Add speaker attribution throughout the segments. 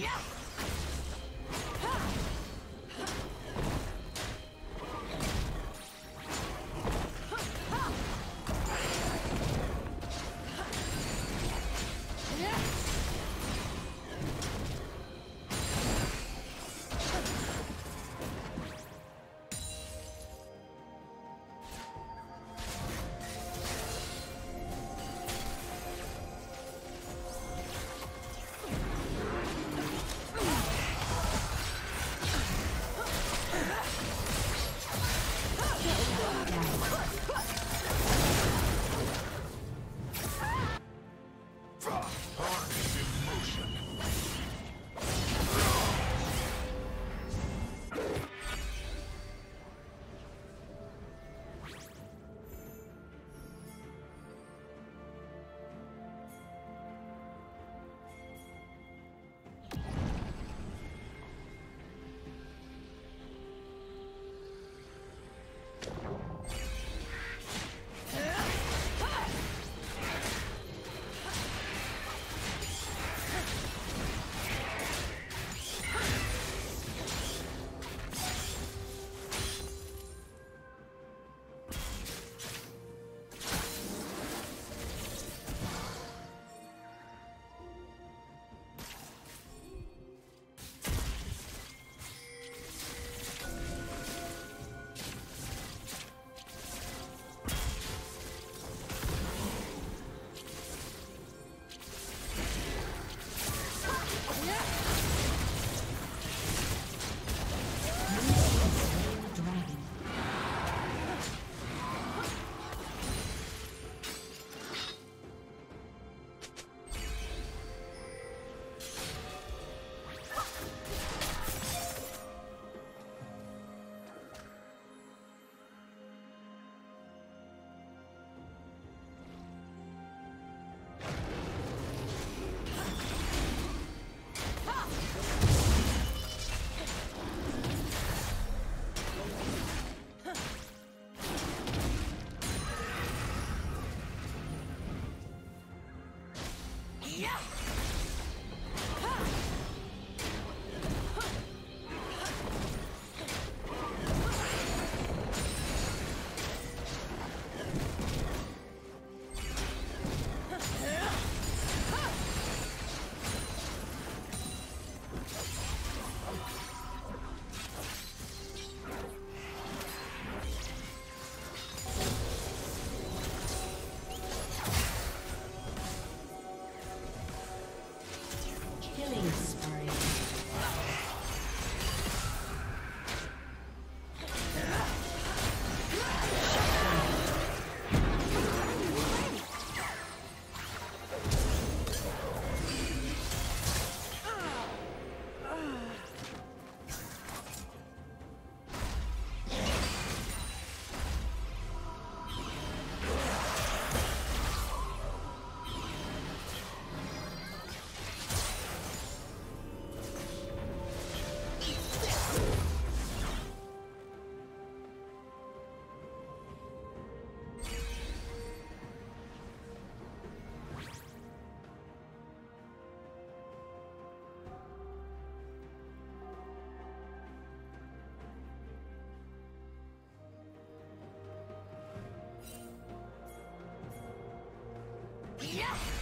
Speaker 1: 呀 Yeah! Blue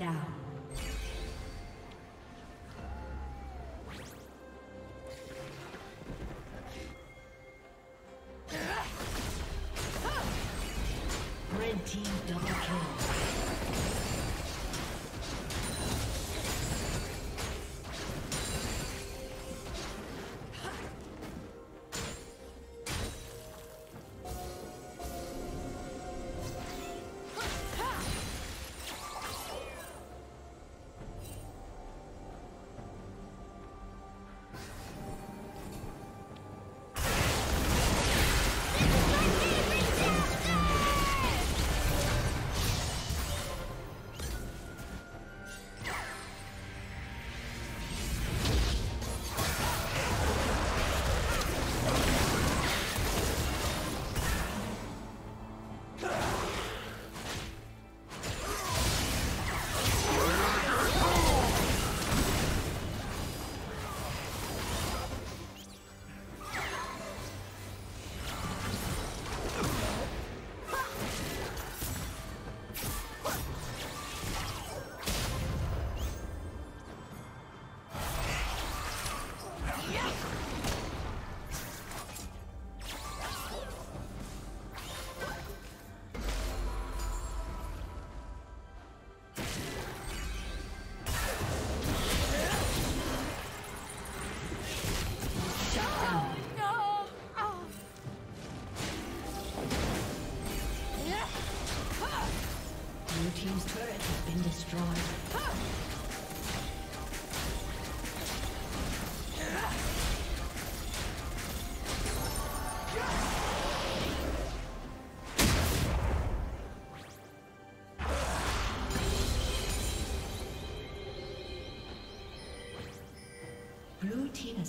Speaker 1: Down.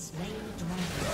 Speaker 1: Slain the dragon.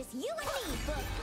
Speaker 2: Just you and me, Book.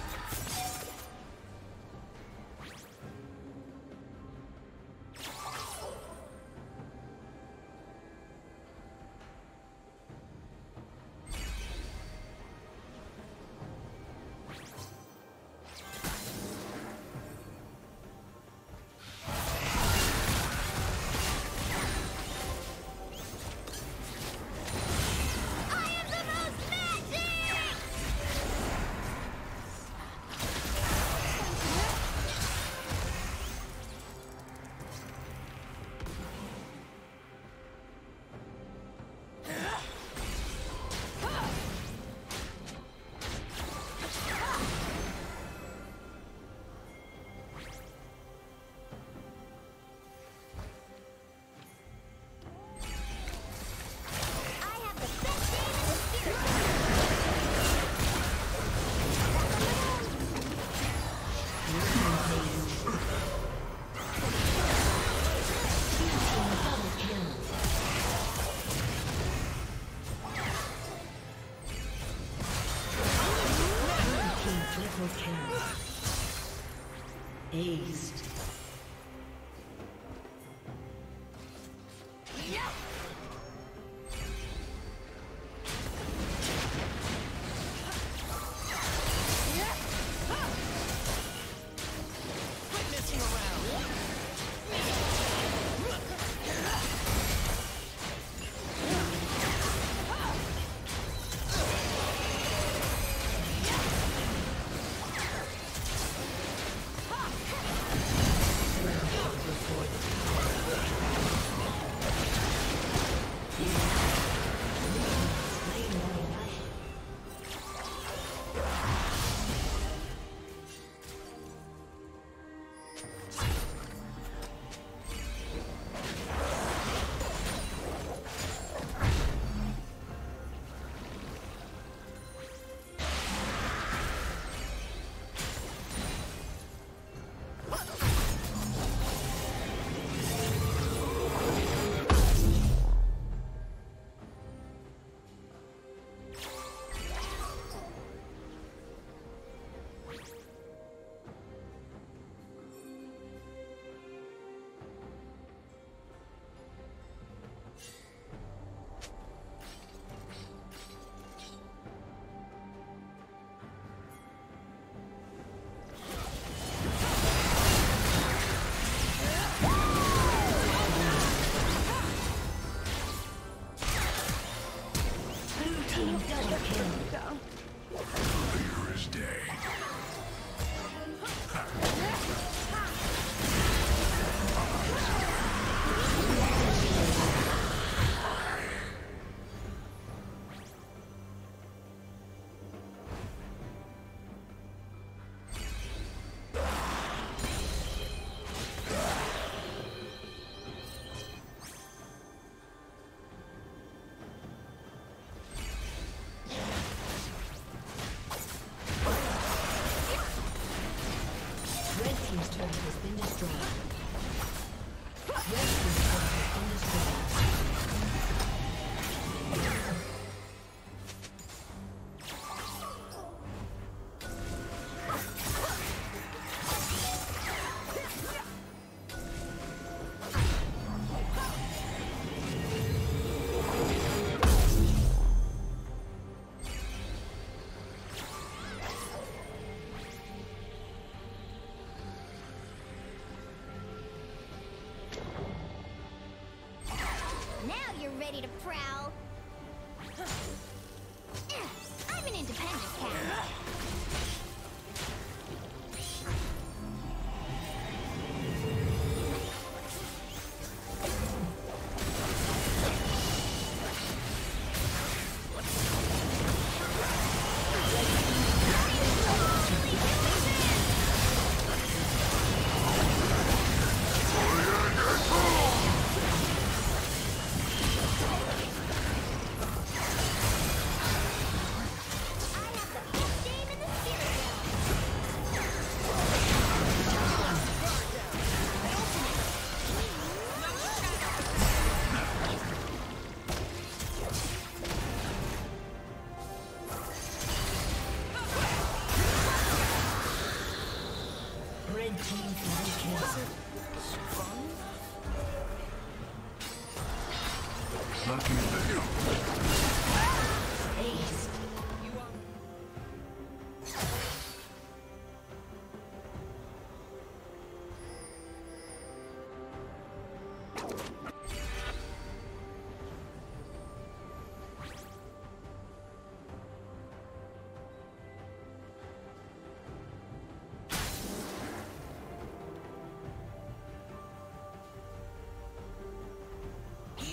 Speaker 2: Ready to prowl.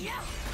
Speaker 1: Yeah!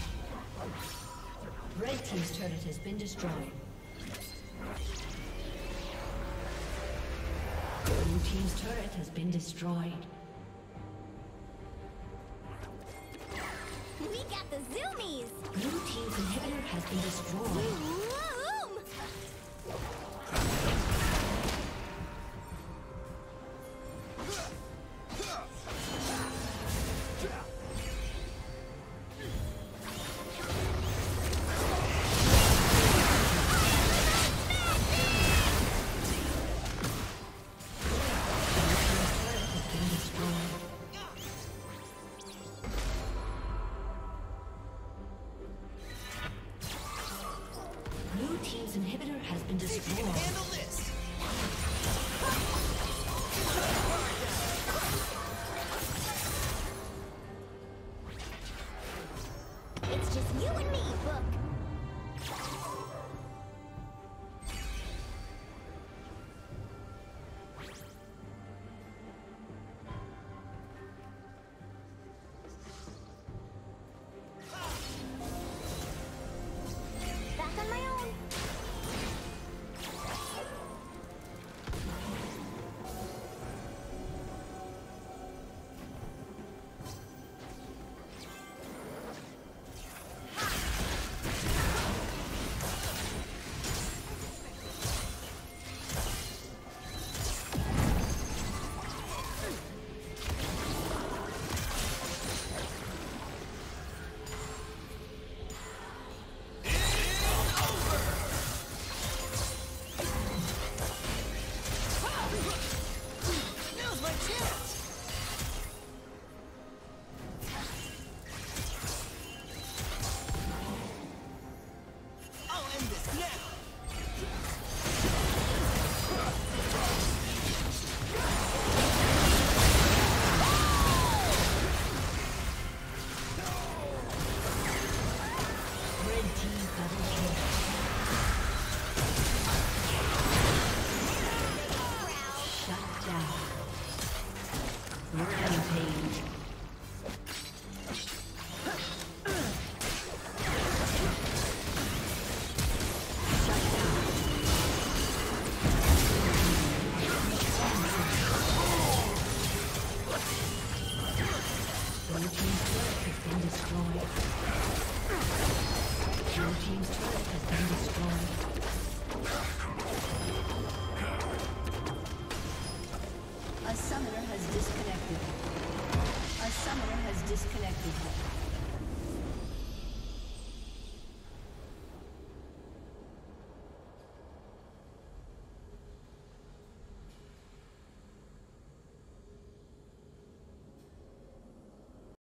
Speaker 1: Red Team's turret has been destroyed. Blue Team's turret has been destroyed.
Speaker 2: We got the zoomies!
Speaker 1: Blue Team's inhibitor has been destroyed.